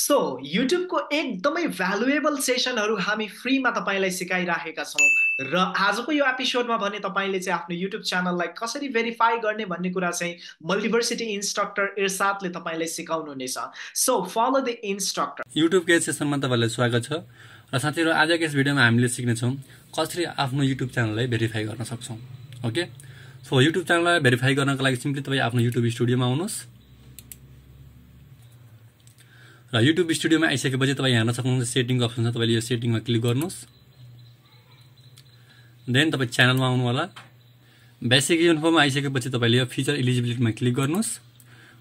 So युट्युबको एकदमै valuable सेसनहरू हामी फ्रीमा तपाईँलाई सिकाइराखेका छौँ। र आजको यो एपिसोडमा भने तपाईँले चाहिँ आफ्नो युट्युब च्यानललाई कसरी भेरिफाई गर्ने भन्ने कुरा चाहिँ मल्टिभर्सिटी इन्स्ट्रक्टर इर्सादले तपाईँलाई सिकाउनु हुनेछ सो फलो द इन्स्ट्रक्टर युट्युबको यस सेसनमा तपाईँलाई स्वागत छ। र साथीहरू आजको यस भिडियोमा हामीले सिक्नेछौँ कसरी आफ्नो युट्युब च्यानललाई भेरिफाई गर्न सक्छौँ। ओके सो युट्युब च्यानललाई भेरिफाई गर्नको लागि सिम्पली तपाईँ आफ्नो युट्युब स्टुडियोमा आउनुहोस्। र युट्युब स्टुडियोमा आइसकेपछि तपाईँ हेर्न सक्नुहुन्छ सेटिङको अप्सन छ तपाईँले यो सेटिङमा क्लिक गर्नुहोस्। देन तपाईँ च्यानलमा आउनु होला बेसिक इन्फोमा आइसकेपछि तपाईँले यो फिचर इलिजिबिलिटीमा क्लिक गर्नुहोस्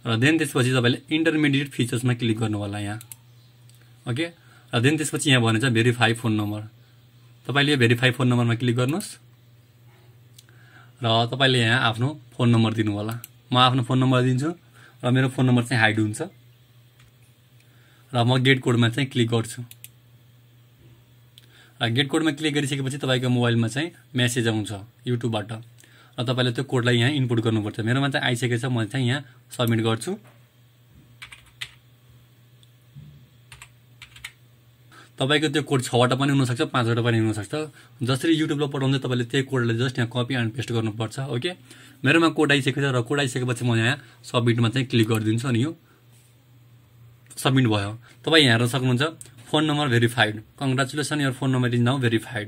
र देन त्यसपछि तपाईँले इन्टरमिडिएट फिचर्समा क्लिक गर्नु होला यहाँ। ओके र देन त्यसपछि यहाँ भनेछ भेरिफाई फोन नम्बर तपाईँले यो भेरिफाई फोन नम्बरमा क्लिक गर्नुहोस् र तपाईँले यहाँ आफ्नो फोन नम्बर दिनु होला म आफ्नो फोन नम्बर दिन्छु र मेरो फोन नम्बर चाहिँ हाइड हुन्छ। र म गेट कोडमा चाहिँ क्लिक गर्छु। र गेट कोडमा क्लिक गरिसकेपछि तपाईँको मोबाइलमा चाहिँ मेसेज आउँछ युट्युबबाट। र तपाईँले त्यो कोडलाई यहाँ इनपुट गर्नुपर्छ। मेरोमा चाहिँ आइसकेको छ म चाहिँ यहाँ सब्मिट गर्छु। तपाईँको त्यो कोड छवटा पनि हुनसक्छ पाँचवटा पनि हुनसक्छ। जसरी युट्युबलाई पठाउँदै तपाईँले त्यही कोडलाई जस्ट यहाँ कपी एन्ड पेस्ट गर्नुपर्छ ओके? मेरोमा कोड आइसकेको छ र कोड आइसकेपछि म यहाँ सब्मिटमा चाहिँ क्लिक गरिदिन्छु अनि यो। सब्मिट भयो। तपाईँ यहाँ हेर्न सक्नुहुन्छ phone number verified. Congratulation your phone number is now verified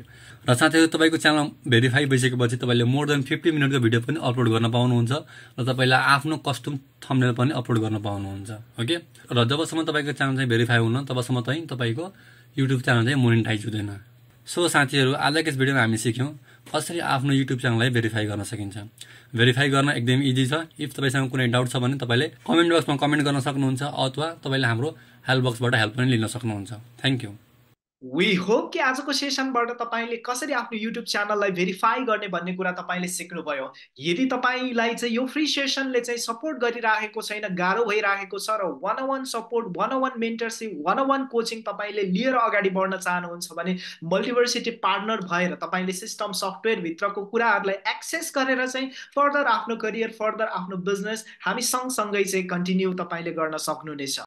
र साथै तपाईँको च्यानल भेरिफाई भइसकेपछि तपाईँले मोर देन फिफ्टी मिनटको भिडियो पनि अपलोड गर्न पाउनुहुन्छ र तपाईँलाई आफ्नो कस्टम थम्नेल पनि अपलोड गर्न पाउनुहुन्छ ओके र जबसम्म तपाईँको च्यानल चाहिँ भेरिफाई हुन तबसम्म चाहिँ तपाईँको युट्युब च्यानल चाहिँ मोनिटाइज हुँदैन। सो साथीहरू आजको यस भिडियोमा हामी सिक्यौँ। कसरी आफ्नो युट्युब च्यानललाई भेरिफाई गर्न सकिन्छ? भेरिफाई गर्न एकदम इजी छ। इफ तपाईँसँग कुनै डाउट छ भने तपाईँले कमेन्ट बक्समा कमेन्ट गर्न सक्नुहुन्छ अथवा तपाईँले हाम्रो हेल्प बक्सबाट हेल्प पनि लिन सक्नुहुन्छ। थ्याङ्क यू वी होप कि आजको सेसनबाट तपाईँले कसरी आफ्नो युट्युब च्यानललाई भेरिफाई गर्ने भन्ने कुरा तपाईँले सिक्नुभयो। यदि तपाईँलाई चाहिँ यो फ्री सेसनले चाहिँ सपोर्ट गरिराखेको छैन गाह्रो भइरहेको छ र one one support one one mentorship one one coaching तपाईँले लिएर अगाडि बढ्न चाहनुहुन्छ भने मल्टिभर्सिटी पार्टनर भएर तपाईँले सिस्टम सफ्टवेयरभित्रको कुराहरूलाई एक्सेस गरेर चाहिँ फर्दर आफ्नो करियर फर्दर आफ्नो बिजनेस हामी सँगसँगै चाहिँ कन्टिन्यू तपाईँले गर्न सक्नुहुनेछ।